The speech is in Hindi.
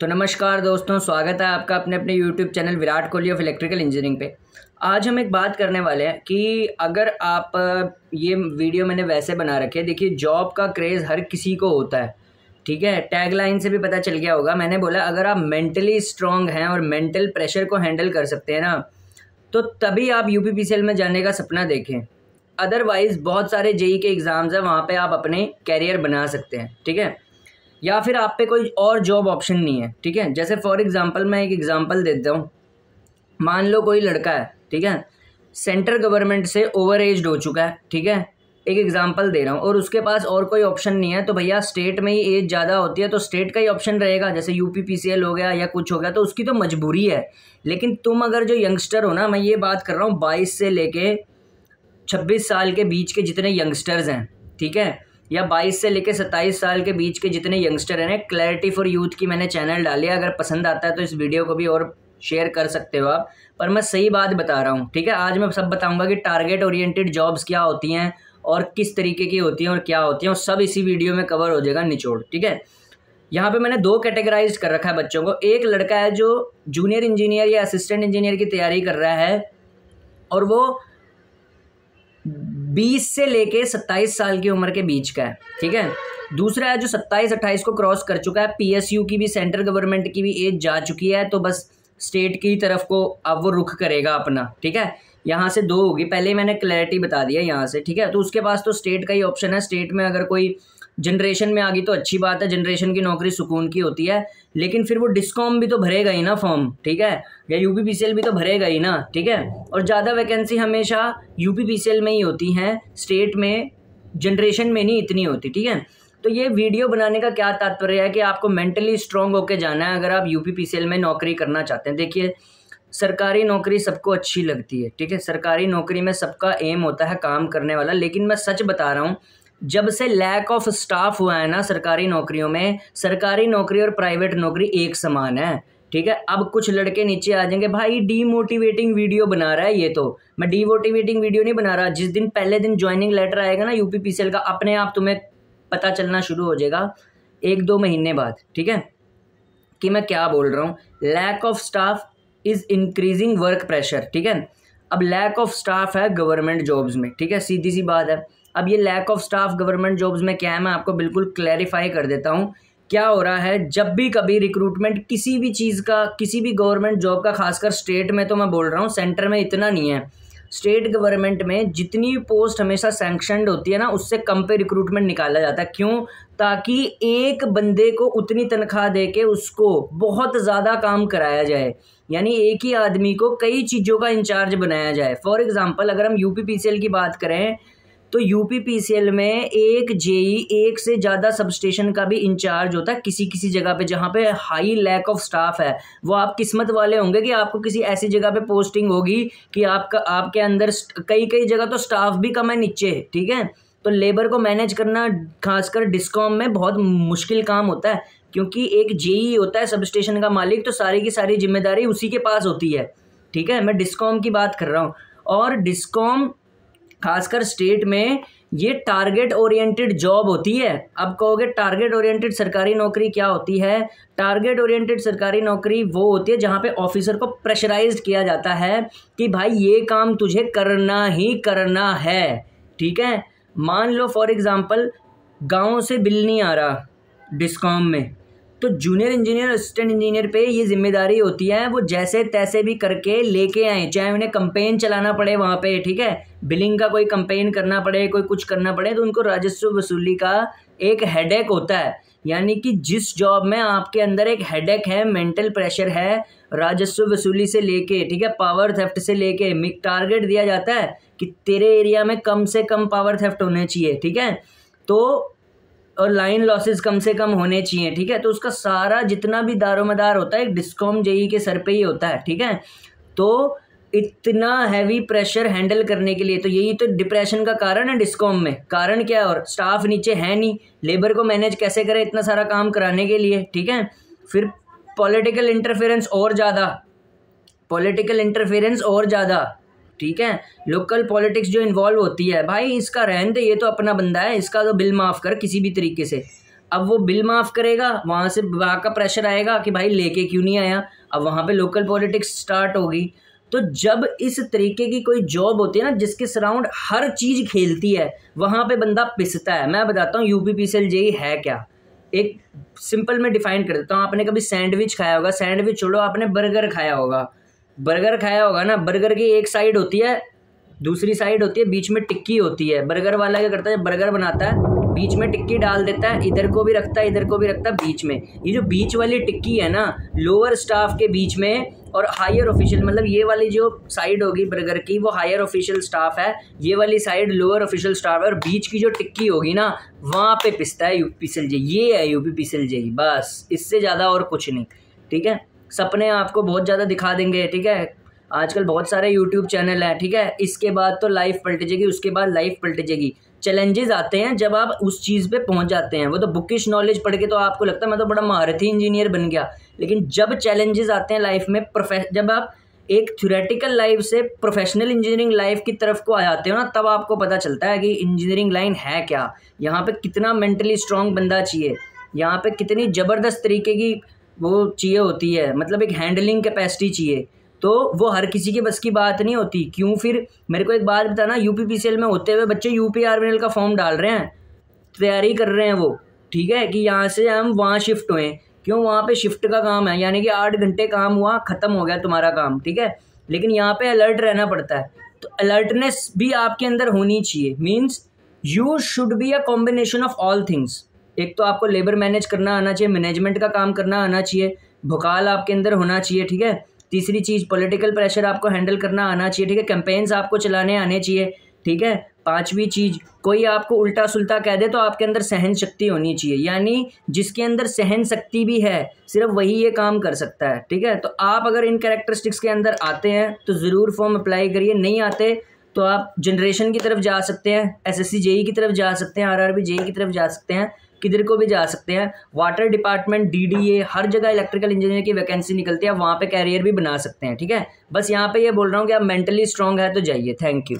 तो नमस्कार दोस्तों, स्वागत है आपका अपने अपने YouTube channel Virat Kohli of electrical engineering पे। आज हम एक बात करने वाले हैं कि अगर आप ये वीडियो मैंने वैसे बना रखे देखिए जॉब का क्रेज़ हर किसी को होता है, ठीक है? टैगलाइन से भी पता चल गया होगा, मैंने बोला अगर आप मेंटली स्ट्रांग हैं और मेंटल प्रेशर को हैंडल कर सकते हैं ना तो तभी आप यूपीपीसीएल में जाने का सपना देखें। अदरवाइज़ बहुत सारे जेई के एग्ज़ाम्स हैं, वहाँ पे आप अपने कैरियर बना सकते हैं, ठीक है? या फिर आप पे कोई और जॉब ऑप्शन नहीं है, ठीक है? जैसे फॉर एग्ज़ाम्पल मैं एक एग्ज़ाम्पल देता हूँ। मान लो कोई लड़का है, ठीक है? सेंट्रल गवर्नमेंट से ओवर एज हो चुका है, ठीक है? एक एग्जांपल दे रहा हूँ, और उसके पास और कोई ऑप्शन नहीं है तो भैया स्टेट में ही एज ज़्यादा होती है तो स्टेट का ही ऑप्शन रहेगा। जैसे यू पी हो गया या कुछ हो गया तो उसकी तो मजबूरी है। लेकिन तुम अगर जो यंगस्टर हो ना, मैं ये बात कर रहा हूँ, बाईस से लेके छब्बीस साल के बीच के जितने यंगस्टर्स हैं, ठीक है? या 22 से लेकर 27 साल के बीच के जितने यंगस्टर हैं क्लैरिटी फॉर यूथ की मैंने चैनल डाली है। अगर पसंद आता है तो इस वीडियो को भी और शेयर कर सकते हो आप। पर मैं सही बात बता रहा हूँ, ठीक है? आज मैं सब बताऊँगा कि टारगेट ओरिएंटेड जॉब्स क्या होती हैं और किस तरीके की होती हैं और क्या होती हैं। और सब इसी वीडियो में कवर हो जाएगा निचोड़, ठीक है? यहाँ पे मैंने दो कैटेगराइज कर रखा है बच्चों को। एक लड़का है जो जूनियर इंजीनियर या असिस्टेंट इंजीनियर की तैयारी कर रहा है और वो बीस से लेके सत्ताईस साल की उम्र के बीच का है, ठीक है? दूसरा है जो सत्ताईस, अट्ठाईस को क्रॉस कर चुका है पीएसयू की भी सेंट्रल गवर्नमेंट की भी एज जा चुकी है तो बस स्टेट की तरफ़ को अब वो रुख करेगा अपना, ठीक है? यहाँ से दो होगी। पहले ही मैंने क्लैरिटी बता दिया यहाँ से, ठीक है? तो उसके पास तो स्टेट का ही ऑप्शन है। स्टेट में अगर कोई जनरेशन में आ गई तो अच्छी बात है। जनरेशन की नौकरी सुकून की होती है। लेकिन फिर वो डिस्कॉम भी तो भरेगा ही ना फॉर्म ठीक है? या यू पी भी तो भरेगा ही ना, ठीक है? और ज़्यादा वैकेंसी हमेशा यू पी में ही होती हैं। स्टेट में जनरेशन में नहीं इतनी होती, ठीक है? तो ये वीडियो बनाने का क्या तात्पर्य है कि आपको मेंटली स्ट्रांग होकर जाना है अगर आप यू पी में नौकरी करना चाहते हैं। देखिए सरकारी नौकरी सबको अच्छी लगती है, ठीक है? सरकारी नौकरी में सबका एम होता है काम करने वाला, लेकिन मैं सच बता रहा हूँ, जब से लैक ऑफ़ स्टाफ हुआ है ना सरकारी नौकरियों में, सरकारी नौकरी और प्राइवेट नौकरी एक समान है, ठीक है? अब कुछ लड़के नीचे आ जाएँगे, भाई डीमोटिवेटिंग वीडियो बना रहा है ये तो। मैं डीमोटिवेटिंग वीडियो नहीं बना रहा, जिस दिन पहले दिन ज्वाइनिंग लेटर आएगा ना यूपी का, अपने आप तुम्हें पता चलना शुरू हो जाएगा, एक दो महीने बाद, ठीक है? कि मैं क्या बोल रहा हूँ? Lack of staff is increasing work pressure ठीक है? अब लैक ऑफ़ स्टाफ है गवर्नमेंट जॉब्स में, ठीक है? सीधी सी बात है। अब ये lack of staff government jobs में क्या है? मैं आपको बिल्कुल क्लैरिफाई कर देता हूँ, क्या हो रहा है? जब भी कभी रिक्रूटमेंट किसी भी चीज़ का, किसी भी गवर्नमेंट जॉब का, खासकर स्टेट में तो मैं बोल रहा हूँ सेंटर में इतना नहीं है। स्टेट गवर्नमेंट में जितनी पोस्ट हमेशा सैंक्शनड होती है ना, उससे कम पे रिक्रूटमेंट निकाला जाता है। क्यों? ताकि एक बंदे को उतनी तनख्वाह दे के उसको बहुत ज़्यादा काम कराया जाए। यानी एक ही आदमी को कई चीज़ों का इंचार्ज बनाया जाए। फॉर एग्ज़ाम्पल अगर हम यू की बात करें तो यूपी में एक जेई एक से ज़्यादा सब स्टेशन का भी इंचार्ज होता है किसी किसी जगह पे जहाँ पे हाई लैक ऑफ़ स्टाफ है। वो आप किस्मत वाले होंगे कि आपको किसी ऐसी जगह पे पोस्टिंग होगी कि आपका, आपके अंदर कई कई जगह तो स्टाफ भी कम है नीचे, ठीक है? तो लेबर को मैनेज करना, खासकर डिस्कॉम में बहुत मुश्किल काम होता है, क्योंकि एक जेई होता है सब स्टेशन का मालिक तो सारी की सारी ज़िम्मेदारी उसी के पास होती है, ठीक है? मैं डिस्कॉम की बात कर रहा हूँ। और डिस्कॉम खासकर स्टेट में ये टारगेट ओरिएंटेड जॉब होती है। अब कहोगे टारगेट ओरिएंटेड सरकारी नौकरी क्या होती है? टारगेट ओरिएंटेड सरकारी नौकरी वो होती है जहाँ पे ऑफिसर को प्रेशराइज किया जाता है कि भाई ये काम तुझे करना ही करना है। ठीक है? मान लो फॉर एग्ज़ाम्पल गाँव से बिल नहीं आ रहा डिस्कॉम में। तो जूनियर इंजीनियर असिस्टेंट इंजीनियर पे ये ज़िम्मेदारी होती है, वो जैसे तैसे भी करके लेके आए, चाहे उन्हें कंपेन चलाना पड़े वहाँ पे, ठीक है? बिलिंग का कोई कंपेन करना पड़े, कोई कुछ करना पड़े तो उनको राजस्व वसूली का एक हेडेक होता है। यानी कि जिस जॉब में आपके अंदर एक हेडेक है मेंटल प्रेशर है, राजस्व वसूली से लेके, ठीक है? पावर थेफ्ट से लेके मिक टारगेट दिया जाता है कि तेरे एरिया में कम से कम पावर थेफ्ट होने चाहिए, ठीक है? तो और लाइन लॉसेस कम से कम होने चाहिए, ठीक है? तो उसका सारा जितना भी दारोमदार होता है डिस्कॉम जेई के सर पे ही होता है, ठीक है? तो इतना हैवी प्रेशर हैंडल करने के लिए तो यही तो डिप्रेशन का कारण है डिस्कॉम में। कारण क्या है? और स्टाफ नीचे है नहीं। लेबर को मैनेज कैसे करें इतना सारा काम कराने के लिए, ठीक है? फिर पॉलिटिकल इंटरफेरेंस और ज़्यादा। पॉलिटिकल इंटरफेरेंस और ज़्यादा। ठीक है? लोकल पॉलिटिक्स जो इन्वॉल्व होती है, भाई इसका रहन दे, ये तो अपना बंदा है, इसका तो बिल माफ़ कर किसी भी तरीके से। अब वो बिल माफ़ करेगा, वहाँ से विभाग का प्रेशर आएगा कि भाई लेके क्यों नहीं आया? अब वहाँ पे लोकल पॉलिटिक्स स्टार्ट होगी। तो जब इस तरीके की कोई जॉब होती है ना, जिसके सराउंड हर चीज़ खेलती है, वहाँ पे बंदा पिसता है। मैं बताता हूँ यूपी पी जेई है क्या? एक सिंपल में डिफाइन कर देता हूँ, आपने कभी सैंडविच खाया होगा? सैंडविच छोड़ो, आपने बर्गर खाया होगा। बर्गर खाया होगा ना, बर्गर की एक साइड होती है, दूसरी साइड होती है, बीच में टिक्की होती है। बर्गर वाला क्या करता है, बर्गर बनाता है, बीच में टिक्की डाल देता है, इधर को भी रखता है, इधर को भी रखता है, बीच में। ये जो बीच वाली टिक्की है ना लोअर स्टाफ के बीच में, और हायर ऑफिशियल मतलब ये वाली जो साइड होगी बर्गर की, वो हायर ऑफिशियल स्टाफ है, ये वाली साइड लोअर ऑफिशियल स्टाफ है, और बीच की जो टिक्की होगी ना, वहाँ पे पिसता है यूपी सेल जे ये है यूपी पी जे बस, इससे ज़्यादा और कुछ नहीं, ठीक है? सपने आपको बहुत ज़्यादा दिखा देंगे, ठीक है? आजकल बहुत सारे यूट्यूब चैनल हैं, ठीक है? इसके बाद तो लाइफ पलट जाएगी उसके बाद लाइफ पलट जाएगी चैलेंजेस आते हैं जब आप उस चीज़ पे पहुँच जाते हैं। वो तो बुकिश नॉलेज पढ़ के तो आपको लगता है, मैं तो बड़ा महारथी इंजीनियर बन गया। लेकिन जब चैलेंजेस आते हैं लाइफ में प्रोफे जब आप एक थ्योरेटिकल लाइफ से प्रोफेशनल इंजीनियरिंग लाइफ की तरफ़ को आ जाते हो ना, तब आपको पता चलता है कि इंजीनियरिंग लाइन है क्या? यहाँ पे कितना मेंटली स्ट्रांग बंदा चाहिए? यहाँ पे कितनी ज़बरदस्त तरीके की वो चाहिए होती है। मतलब एक हैंडलिंग कैपेसिटी चाहिए। तो वो हर किसी के बस की बात नहीं होती। क्यों? फिर मेरे को एक बात बताना यू पी में होते हुए बच्चे यू पी का फॉर्म डाल रहे हैं। तैयारी कर रहे हैं वो। ठीक है? कि यहाँ से हम वहाँ शिफ्ट हुए। क्यों? वहाँ पे शिफ्ट का काम है। यानी कि आठ घंटे काम हुआ, ख़त्म हो गया तुम्हारा काम। ठीक है? लेकिन यहाँ पे अलर्ट रहना पड़ता है। तो अलर्टनेस भी आपके अंदर होनी चाहिए। Means you should be a combination of all things एक तो आपको लेबर मैनेज करना आना चाहिए मैनेजमेंट का काम करना आना चाहिए, भुकाल आपके अंदर होना चाहिए, ठीक है? तीसरी चीज़ पॉलिटिकल प्रेशर आपको हैंडल करना आना चाहिए, ठीक है? कैंपेन्स आपको चलाने आने चाहिए, ठीक है? पांचवी चीज़, कोई आपको उल्टा सुल्टा कह दे तो आपके अंदर सहन शक्ति होनी चाहिए। यानी जिसके अंदर सहन शक्ति भी है, सिर्फ़ वही ये काम कर सकता है, ठीक है? तो आप अगर इन कैरेक्टरिस्टिक्स के अंदर आते हैं तो ज़रूर फॉर्म अप्लाई करिए। नहीं आते तो आप जनरेशन की तरफ़ जा सकते हैं एस एस की तरफ़ जा सकते हैं आर आर की तरफ़ जा सकते हैं किधर को भी जा सकते हैं। वाटर डिपार्टमेंट डीडीए हर जगह इलेक्ट्रिकल इंजीनियर की वैकेंसी निकलती है वहाँ पर कैरियर भी बना सकते हैं, ठीक है? बस यहाँ पर ये बोल रहा हूँ कि आप मेंटली स्ट्रॉन्ग है तो जाइए थैंक यू